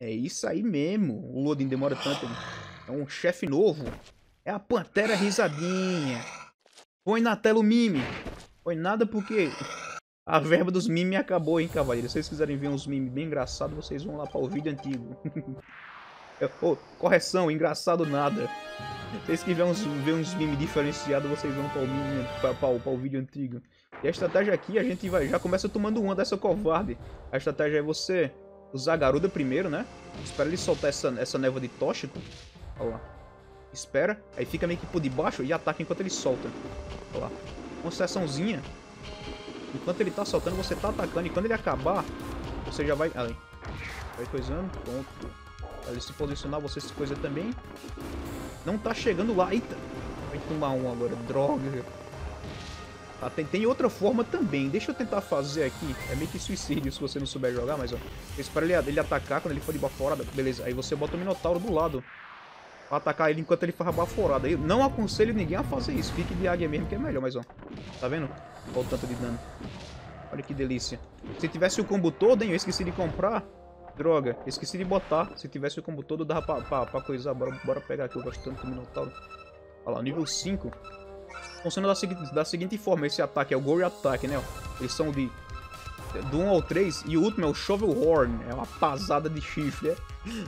É isso aí mesmo. O loading demora tanto. É um chefe novo. É a Pantera Risadinha. Põe na tela o mime. Põe nada porque a verba dos memes acabou, hein, cavaleiro. Se vocês quiserem ver uns memes bem engraçados, vocês vão lá para o vídeo antigo. oh, correção, engraçado nada. Se vocês quiserem ver uns memes diferenciados, vocês vão para o, o vídeo antigo. E a estratégia aqui, a gente vai, já começa tomando uma dessa covarde. A estratégia é você usar a garuda primeiro, né? Espera ele soltar essa, essa névoa de tóxico. Olha lá. Espera, aí fica meio que por debaixo e ataca enquanto ele solta. Olha lá. Uma sessãozinha. Enquanto ele tá soltando, você tá atacando. E quando ele acabar, você já vai... Ali. Vai coisando. Pronto. Ele se posicionar, você se coisa também. Não tá chegando lá. Eita. Vai tomar um agora. Droga. Tá, tem, tem, outra forma também. Deixa eu tentar fazer aqui. É meio que suicídio se você não souber jogar, mas ó. Espera ele, ele atacar quando ele for de baforada. Beleza, aí você bota o Minotauro do lado. Pra atacar ele enquanto ele for baforada. Eu não aconselho ninguém a fazer isso. Fique de águia mesmo que é melhor, mas ó. Tá vendo? Olha o tanto de dano. Olha que delícia. Se tivesse o combo todo, hein? Eu esqueci de comprar. Droga, esqueci de botar. Se tivesse o combo todo, dava pra, pra, pra coisar. Bora, bora pegar aqui. Eu gosto tanto do Minotauro. Olha lá, nível 5 funciona da seguinte, da seguinte forma, esse ataque é o Gory Attack, né? Eles são de do 1 ao 3 e o último é o Shovel Horn, é uma pasada de chifre.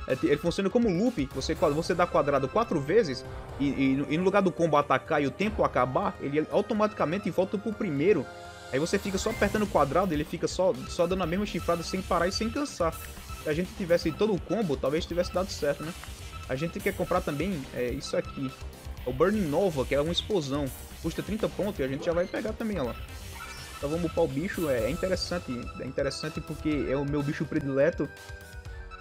É, ele funciona como loop, você, você dá quadrado 4 vezes e, e, e, no lugar do combo atacar e o tempo acabar, ele automaticamente volta pro primeiro. Aí você fica só apertando o quadrado, ele fica só, só dando a mesma chifrada sem parar e sem cansar. Se a gente tivesse todo o combo, talvez tivesse dado certo, né? A gente quer comprar também é, isso aqui. É o Burning Nova, que é uma explosão custa 30 pontos e a gente já vai pegar também, ó. Então vamos upar o bicho, é, é interessante, é interessante porque é o meu bicho predileto.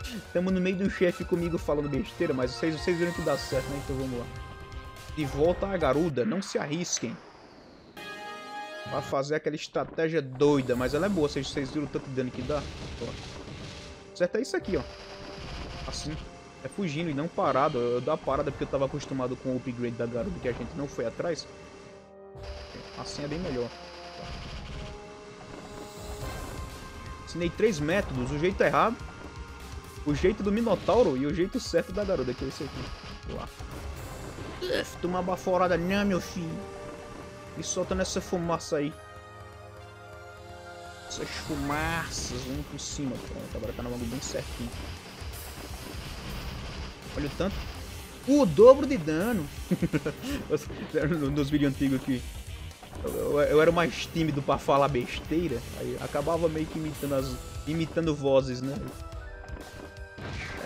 Estamos no meio do chefe comigo falando besteira, mas vocês, vocês viram que dá certo, né? Então vamos lá. De volta à garuda, não se arrisquem. Pra fazer aquela estratégia doida, mas ela é boa, vocês, vocês viram o tanto de dano que dá? Certo é isso aqui, ó. Assim. É fugindo e não parado. Eu dou a parada porque eu tava acostumado com o upgrade da garuda que a gente não foi atrás. Assim é bem melhor. Ensinei três métodos, o jeito errado, o jeito do Minotauro e o jeito certo da garota, que é esse aqui. Lá. Uf, toma uma baforada não, meu filho. E soltando essa fumaça aí. Essas fumaças, vamos por cima. Pronto, agora tá no ângulo bem certinho. Olha o tanto. O dobro de dano. Nos vídeos antigos aqui. Eu, eu, era mais tímido pra falar besteira. Aí acabava meio que imitando as. imitando vozes, né?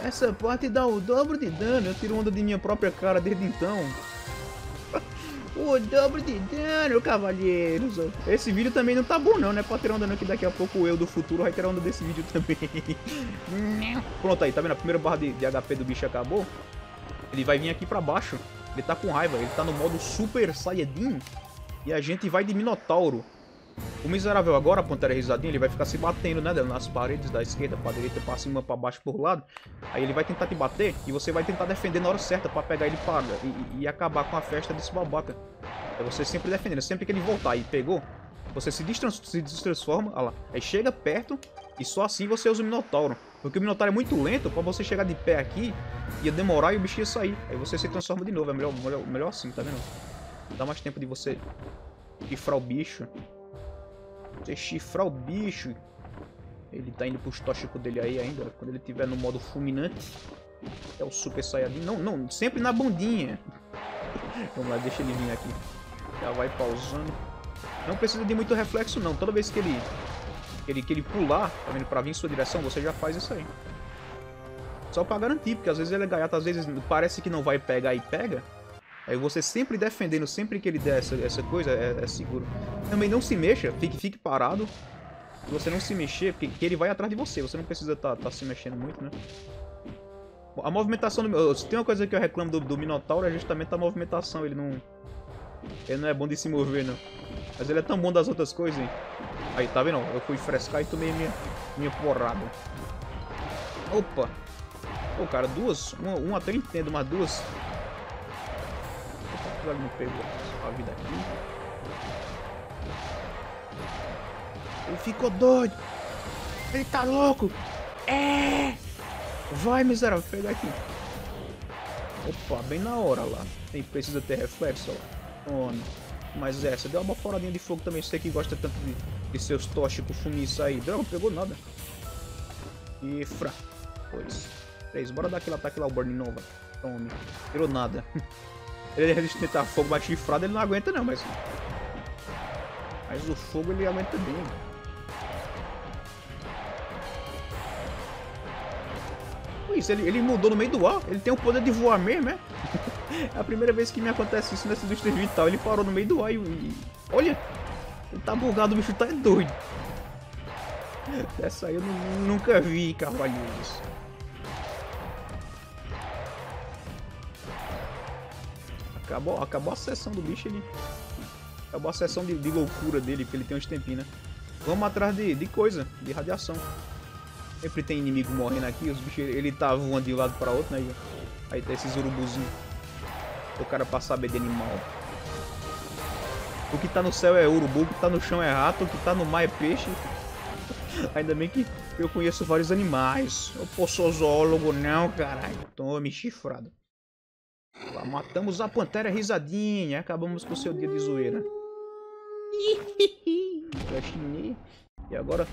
Essa parte dá o dobro de dano. Eu tiro onda de minha própria cara desde então. O dobro de dano, cavalheiros. Esse vídeo também não tá bom não, né? Pra tirar onda não, que daqui a pouco eu do futuro vai tirar onda desse vídeo também. Pronto aí, tá vendo? A primeira barra de, de HP do bicho acabou. Ele vai vir aqui pra baixo. Ele tá com raiva. Ele tá no modo Super Saiyajin. E a gente vai de Minotauro. O miserável agora, a Pantera Risadinha, ele vai ficar se batendo, né, nas paredes da esquerda pra direita, pra cima, pra baixo, por lado. Aí ele vai tentar te bater e você vai tentar defender na hora certa pra pegar ele para e, e, acabar com a festa desse babaca. É você sempre defendendo, sempre que ele voltar e pegou, você se, destrans se destransforma, olha lá. Aí chega perto e só assim você usa o Minotauro. Porque o Minotauro é muito lento, pra você chegar de pé aqui, ia demorar e o bicho ia sair. Aí você se transforma de novo, é melhor, melhor, melhor assim, tá vendo? Dá mais tempo de você chifrar o bicho. Você chifrar o bicho. Ele tá indo pros tóxicos dele aí ainda. Quando ele tiver no modo fulminante. É o Super Saiyajin. Não, não. Sempre na bundinha. Vamos lá, deixa ele vir aqui. Já vai pausando. Não precisa de muito reflexo não. Toda vez que ele... Que ele, que ele pular, tá vendo? Pra vir em sua direção, você já faz isso aí. Só pra garantir, porque às vezes ele é gaiato, às vezes parece que não vai pegar e pega. Aí você sempre defendendo, sempre que ele der essa, essa coisa, é, é, seguro. Também não se mexa, fique, fique parado. Se você não se mexer, porque ele vai atrás de você. Você não precisa estar tá, tá se mexendo muito, né? A movimentação do... Se tem uma coisa que eu reclamo do, do Minotauro, é justamente a movimentação. Ele não... Ele não é bom de se mover, não. Mas ele é tão bom das outras coisas, hein? Aí, tá vendo? Eu fui frescar e tomei minha, minha porrada. Opa! Pô, cara, duas... Uma, uma até entendo, mas duas... Ele não pegou a vida aqui. Ele ficou doido. Ele tá louco. É. Vai, miserável, pegar aqui. Opa, bem na hora lá. Tem, precisa ter reflexo, ó. Tome. Mas essa, deu uma foradinha de fogo também. Você que gosta tanto de, de seus tóxicos fumiça aí. Não, pegou nada. E fra. Dois. Três. Bora dar aquele ataque lá, o Burn Nova. Tome. Tirou nada. Ele é resistente a fogo, mas chifrado ele não aguenta não, mas... Mas o fogo ele aguenta bem. Isso, ele, ele mudou no meio do ar. Ele tem o poder de voar mesmo, é? é a primeira vez que me acontece isso nessa indústria vital. Ele parou no meio do ar e... Olha! Ele tá bugado, o bicho tá doido. Essa aí eu nunca vi, Carvalheiros. Acabou, acabou a sessão do bicho, ele... Acabou a sessão de, de loucura dele, porque ele tem uns tempinhos, né? Vamos atrás de, de coisa, de radiação. Sempre tem inimigo morrendo aqui, os bichos, ele tá voando de um lado pra outro, né? Aí tá esses urubuzinhos. O cara pra saber de animal. O que tá no céu é urubu, o que tá no chão é rato, o que tá no mar é peixe. Ainda bem que eu conheço vários animais. Eu sou zoólogo não, caralho. Tome chifrado. Lá, matamos a pantera risadinha. Acabamos com o seu dia de zoeira. E agora